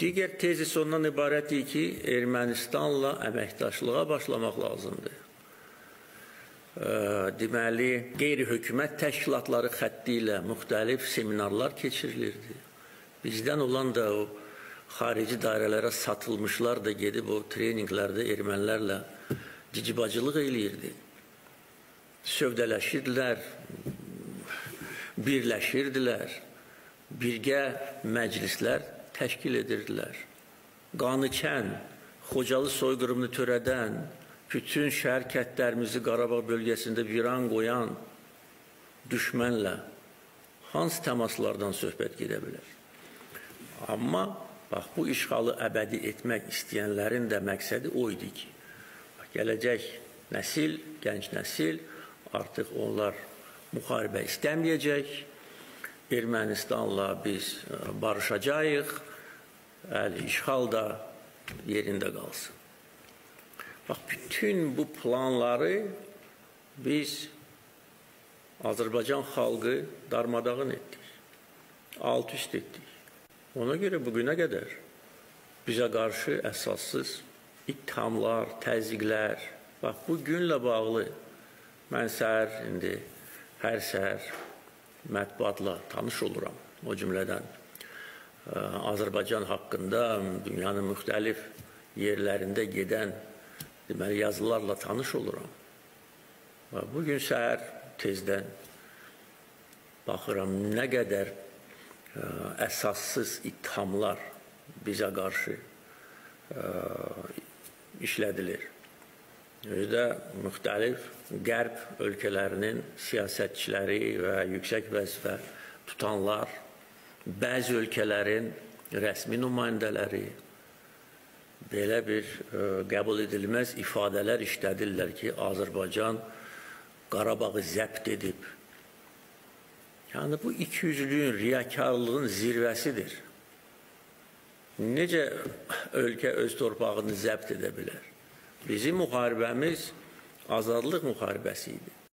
Digər tezis ondan ibarətdir ki, Ermənistanla əməkdaşlığa başlamaq lazımdır. Deməli, qeyri-hökumət təşkilatları xətti ilə müxtəlif seminarlar keçirilirdi. Bizdən olan da o xarici dairələrə satılmışlar da gedib o treninqlərdə ermənilərlə cicibacılıq eləyirdi. Sövdələşirdilər, birləşirdilər, birgə məclislər təşkil edirdilər. Qanıkən, Xocalı soyqırımını törədən, bütün şəhər kətlərimizi Qarabağ bölgəsində viran qoyan düşmənlə hansı təmaslardan söhbət gedə bilər? Amma bax bu işğalı əbədi etmək istəyənlərin də məqsədi o idi ki, bax, gələcək nəsil, gənc nəsil artıq onlar müharibə istəməyəcək. Ermənistanla biz barışacağıq. Əli işğal da yerində qalsın. Bax bütün bu planları biz Azərbaycan xalqı darmadağın etdik. Alt üst etdik. Ona görə bugünə qədər bizə qarşı əsassız ittihamlar, təzyiqlər, bax bu günlə bağlı mən səhər indi hər səhər mətbuatla tanış oluram. O cümlədən Azərbaycan haqqında dünyanın müxtəlif yerlərində gedən deməli yazılarla tanış oluram. Və bu gün səhər tezdən baxıram nə qədər ə, əsassız ittihamlar bizə qarşı ə, işlədilir. Özdə müxtəlif qərb ölkələrinin siyasətçiləri və yüksək vəzifə tutanlar, bəzi ölkələrin rəsmi nümayəndələri belə bir ə, qəbul edilməz ifadələr işlədirlər ki, Azərbaycan Qarabağı zəbt edib, Yəni bu ikiyüzlülüyün, riyakarlığın zirvəsidir. Necə ölkə öz torpağını zəbt edə bilər? Bizim müharibəmiz azadlıq müharibəsi idi.